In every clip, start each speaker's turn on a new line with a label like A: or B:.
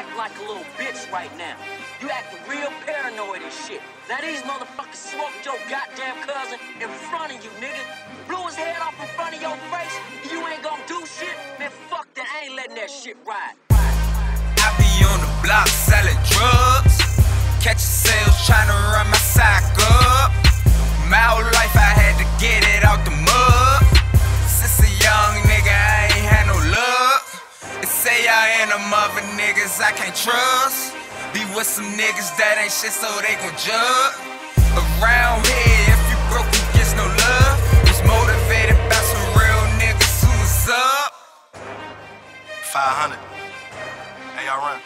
A: acting like a little bitch right now. You acting real paranoid and shit. Now these motherfuckers smoked your goddamn cousin in front of you, nigga. Blew his head off in front of your face. You ain't gonna do shit? Man, fuck that. I ain't letting that shit ride.
B: I be on the block selling drugs. Catch a niggas I can't trust. Be with some niggas that ain't shit, so they gon' judge. Around here, if you broke, you get no love. Just motivated by some real niggas who's up.
C: 500. Hey, y'all run.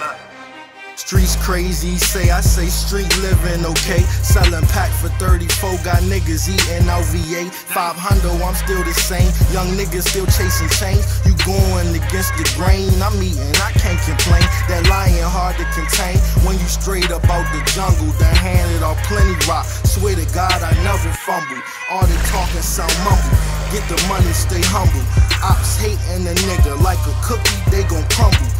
C: Look.
D: Streets crazy, say I say street living, okay. Selling pack for 34, got niggas eating out VA. 500, I'm still the same. Young niggas still chasing chains. You going against the grain, I'm eating, I can't complain. That lion hard to contain. When you straight up out the jungle, then handed off plenty rock. Swear to God, I never fumble. All the talking sound mumble. Get the money, stay humble. Ops hating a nigga like a cookie, they gon' crumble.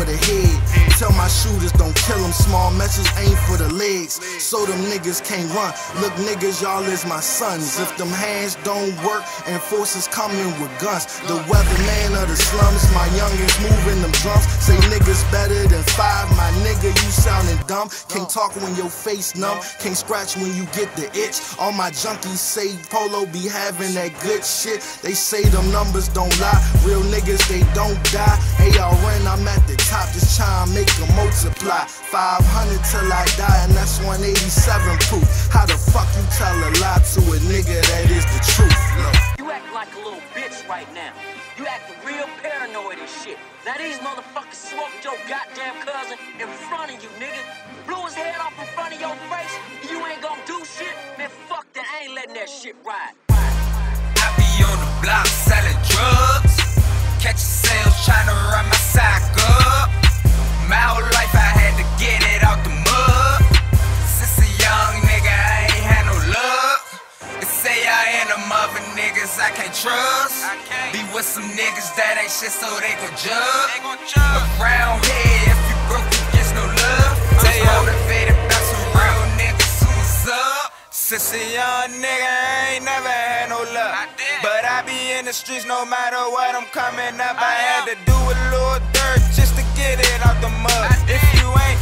D: For the head. Tell my shooters don't kill them, small message aim for the legs. So them niggas can't run. Look niggas, y'all is my sons. If them hands don't work, and enforcers coming with guns. The weatherman of the slums, my youngins moving them drums. Say niggas better than five, my nigga, you sounding dumb. Can't talk when your face numb, can't scratch when you get the itch. All my junkies say Polo be having that good shit. They say them numbers don't lie, real niggas they don't die. ARN, I'm at the top, multiply. 500 till I die, and that's 187 proof. How the fuck you tell a lie to a nigga that is the truth?
A: You acting like a little bitch right now. You acting real paranoid and shit. Now these motherfuckers smoked your goddamn cousin in front of you, nigga. Blew his head off in front of your face. You ain't gonna do shit? Man, fuck that. I ain't letting that shit ride.
B: I can't trust. I can't. Be with some niggas that ain't shit, so they gon' judge. Around here, if you broke, you get no love. I'm motivated by some real niggas who's up. Since a young nigga, I ain't never had no luck. But I be in the streets no matter what, I'm coming up. I, had to do a little dirt just to get it out the mud. If you ain't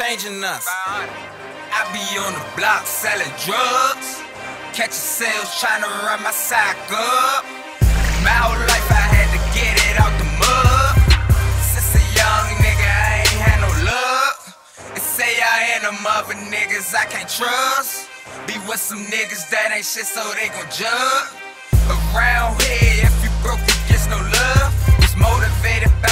B: changing us. I be on the block selling drugs. Catch a sales trying to run my sack up. My whole life I had to get it out the mud. Since a young nigga, I ain't had no luck. And say I ain't a mother niggas I can't trust. Be with some niggas that ain't shit, so they gon' judge. Around here, if you broke, you get no love. It's motivated by